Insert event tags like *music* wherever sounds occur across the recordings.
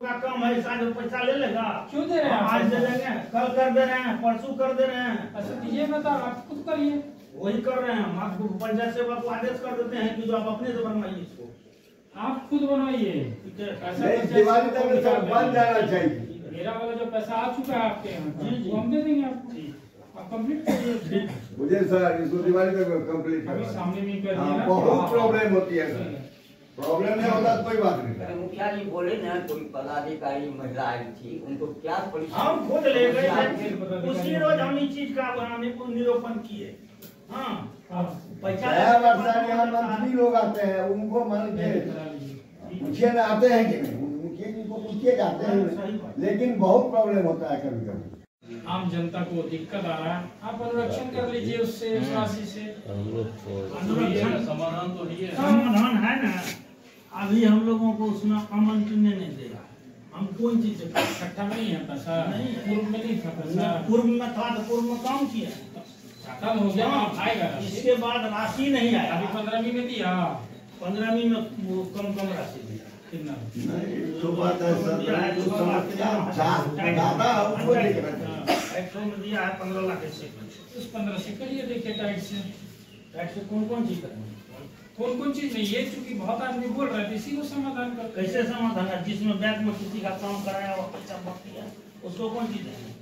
का कम है आज पैसा ले लेगा। क्यों दे रहे हैं आज दे देंगे कल कर दे रहे हैं परसों कर दे रहे हैं। अच्छा तो आप खुद करिए। वही कर रहे हैं हम आपको पंचायत सेवा को आदेश कर देते हैं कि जो आप अपने से बनवाइए इसको। आप खुद बनवाइए। है? पंचायत दिवाली तक बन जाना चाहिए। मेरा वाला जो पैसा आ चुका है आपके यहाँ। हम दे देंगे आपको। आप कंप्लीट करिए मुझे सर इसको दिवाली तक कंप्लीट सामने में कर हाँ, दिया बहुत प्रॉब्लम होती है सर। प्रॉब्लम नहीं होता तो कोई बात नहीं। अरे मुखिया जी बोले ना कोई पदाधिकारी महिला आई थी उनको क्या हम खुद ले गए उसी रोज हम इस चीज़ का बनाने को निरूपण किए। हाँ। हाँ। मंत्री लोग आते हैं उनको मान के पूछे। ना आते हैं कि नहीं? मुखिया जी को पूछिए जाते हैं। लेकिन बहुत प्रॉब्लम होता है कभी कभी आम जनता को दिक्कत आ रहा है। आप अनुरक्षण कर लीजिए उससे उस राशि से। अनुरक्षण समाधान तो नहीं है। समाधान है ना। अभी हम लोगों को उसमें अमन चुनने नहीं देगा हम कौन चीज़ से? छठा नहीं है पैसा नहीं पूर्व में नहीं था पैसा पूर्व में था तो पूर्व में काम किया? खत्म हो गया आएगा इसके बाद राशि नहीं आया। अभी पंद्रहवीं में दिया। पंद्रहवीं में वो कम कम राशि दिया। कितना? नहीं तो बात है सर जो समस्या ज़्यादा है हैं सौ में दिया है पंद्रह लाख ऐसे उस पंद्रह से करिए देखिए टाइट से। टैक्स से कौन कौन चीज़ करेंगे कौन कौन चीज़ नहीं ये चूँकि बहुत आदमी बोल रहे थे इसी को समाधान कर कैसे समाधान है? जिसमें बैंक में किसी का काम कराया हुआ पैसा बढ़ है उसको कौन चीज़ है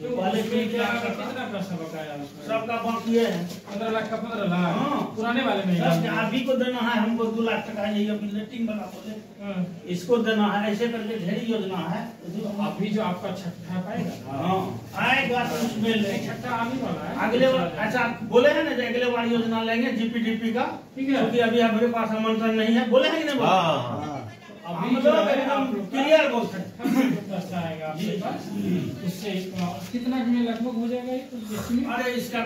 उसमें क्या कितना पैसा बकाया उसमें? सबका बाकी है। पंद्रह लाख का पंद्रह लाख? हाँ। पुराने वाले में दस आप को देना है हमको दो लाख टका ये अभी रेटिंग वाला बोले हाँ। इसको देना है ऐसे करके ढेरी योजना है। अभी जो आपका छठा पाएगा हाँ। आएगा तो उसमें ले। छठा आने वाला है। अगले बार अच्छा बोले हैं ना अगले बार योजना लेंगे जीपीडीपी का? ठीक है। क्योंकि अभी हमारे पास आमंत्रण नहीं है। बोले हैं कि नहीं बोले? हाँ हम लोग है एकदम आप लोग का क्लियर बोलते हैं। *laughs* जो आएगा आपके पास उससे कितना में लगभग हो जाएगा? अरे इसका